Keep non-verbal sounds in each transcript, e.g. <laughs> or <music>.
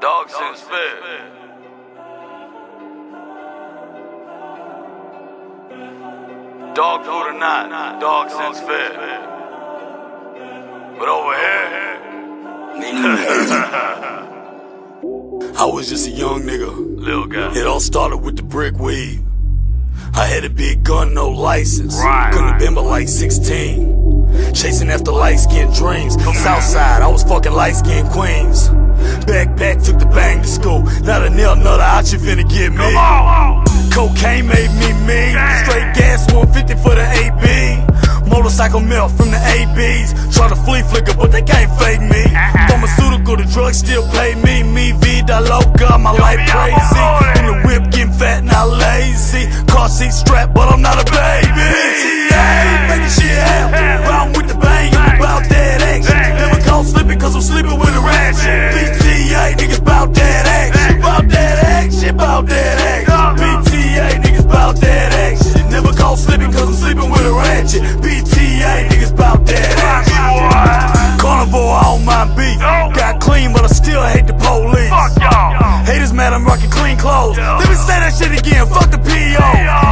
Dog since fed. Dog food or not, dog since fed. But over here, <laughs> I was just a young nigga. little guy. It all started with the brick weed. I had a big gun, no license. Right. Couldn't have been but like 16. Chasing after light skinned dreams. Southside, I was fucking light skinned queens. Backpack took the bang to school. Not a nail nutter out you finna get me. Cocaine made me mean. Straight gas 150 for the AB. Motorcycle melt from the ABs. Try to flee flicker, but they can't fake me. Pharmaceutical, the drugs still pay me. Me, vida loca, my life crazy. Haters mad I'm rocking clean clothes. Let me say that shit again. Fuck the PO.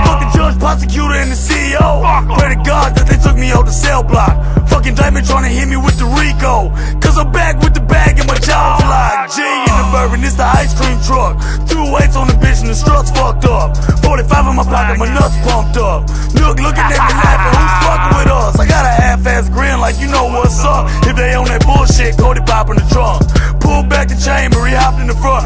Fuck the judge, prosecutor, and the CEO. Pray to God that they took me out the cell block. Fucking diamond trying to hit me with the Rico. Cause I'm back with the bag and my jaw's locked. G in the bourbon, it's the ice cream truck. Two weights on the bitch and the struts fucked up. 45 in my pocket, my nuts pumped up. Nook looking at me laughing, who's fucking with us? I got a half-ass grin like you know what's up. If they on that bullshit, Cody pop in the trunk.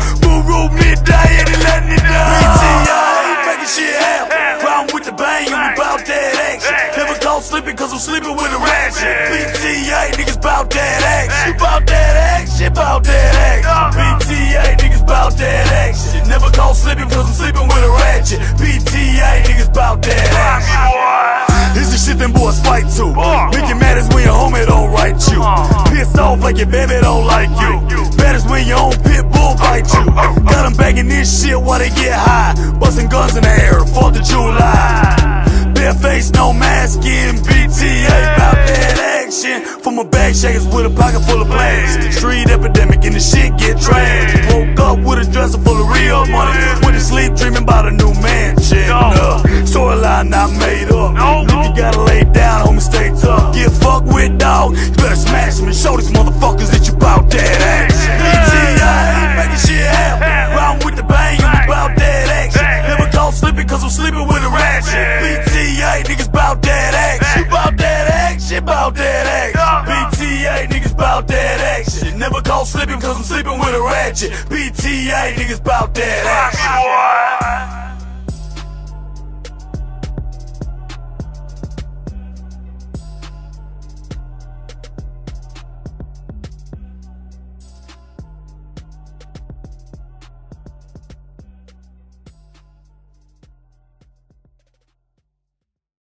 Hopped in the. Boo rule midday and he letting down. BTA, making shit happen. Round with the bang and we bout that action. Never caught slipping cause I'm sleeping with a ratchet. BTA, niggas bout that action. Bout that action, bout that action. BTA, niggas bout that action. Never caught slipping cause I'm sleeping with a ratchet. BTA, niggas bout that action. This is shit them boys fight to. Make you mad is when your homie don't write you. Pissed off like your baby don't like you. Bad when your own bull bite you. Got them bagging this shit while they get high. Busting guns in the air, 4th of July. Bare face, no mask in BTA. Bout that action. From my bag shakers with a pocket full of blast. Street epidemic and the shit get trashed. Woke up with a dresser full of real money. Went to sleep dreaming about a new mansion. Uh, Storyline not made up. If you gotta lay down, homie, stay tough. Get fucked with, dog. You better smash them and show these motherfuckers that you bout that action. A ratchet. BTA, niggas bout that action. Bout that action, bout that action. BTA, niggas bout that action. Never caught slipping cause I'm sleeping with a ratchet. BTA niggas bout that